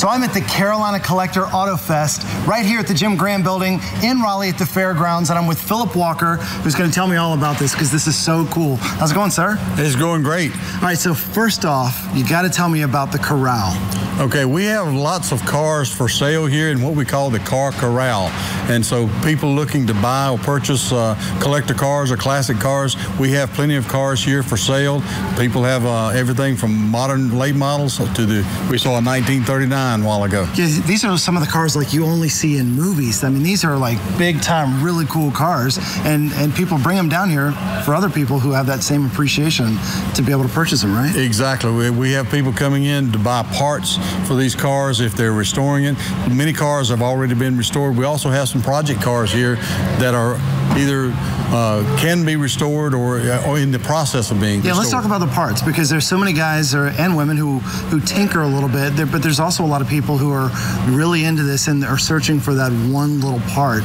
So I'm at the Carolina Collector Auto Fest right here at the Jim Graham Building in Raleigh at the fairgrounds, and I'm with Philip Walker, who's going to tell me all about this because this is so cool. How's it going, sir? It's going great. All right, so first off, you got to tell me about the corral. Okay, we have lots of cars for sale here in what we call the car corral. And so people looking to buy or purchase uh, collector cars or classic cars, we have plenty of cars here for sale. People have uh, everything from modern late models to the, we saw a 1939 a while ago. Yeah, these are some of the cars like you only see in movies. I mean, these are like big time, really cool cars. And, and people bring them down here for other people who have that same appreciation to be able to purchase them, right? Exactly. We, we have people coming in to buy parts for these cars if they're restoring it. Many cars have already been restored. We also have some project cars here that are either uh, can be restored or, uh, or in the process of being yeah, restored. let's talk about the parts because there's so many guys or, and women who, who tinker a little bit, there, but there's also a lot of people who are really into this and are searching for that one little part.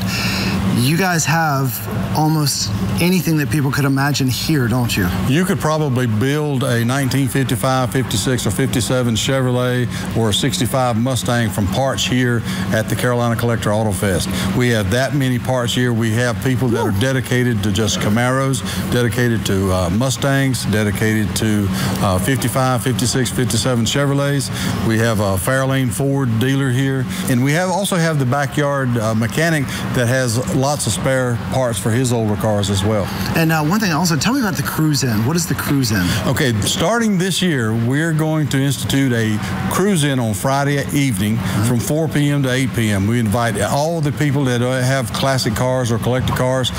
You guys have almost anything that people could imagine here, don't you? You could probably build a 1955, 56, or 57 Chevrolet or a 65 Mustang from parts here at the Carolina Collector Auto Fest. We have that many parts here. We have people that are dedicated to just Camaros, dedicated to uh, Mustangs, dedicated to uh, 55, 56, 57 Chevrolets. We have a Fairlane Ford dealer here. And we have also have the backyard uh, mechanic that has lots of spare parts for his older cars as well. And uh, one thing also, tell me about the cruise in. What is the cruise in? Okay, starting this year, we're going to institute a cruise in on Friday evening from 4 p.m. to 8 p.m. We invite all the people that have classic cars or collector cars,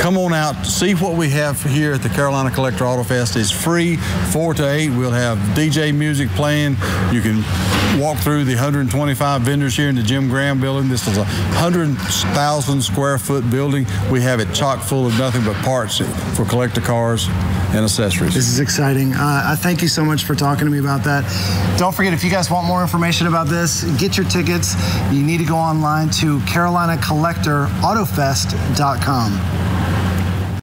come on out, see what we have here at the Carolina Collector Auto Fest. It's free, 4 to 8. We'll have DJ music playing. You can walk through the 125 vendors here in the Jim Graham building. This is a 100,000 square foot building. We have it chock full of nothing but parts for collector cars and accessories. This is exciting. Uh, I thank you so much for talking to me about that. Don't forget, if you guys want more information about this, get your tickets. You need to go online to CarolinaCollectorAutofest.com.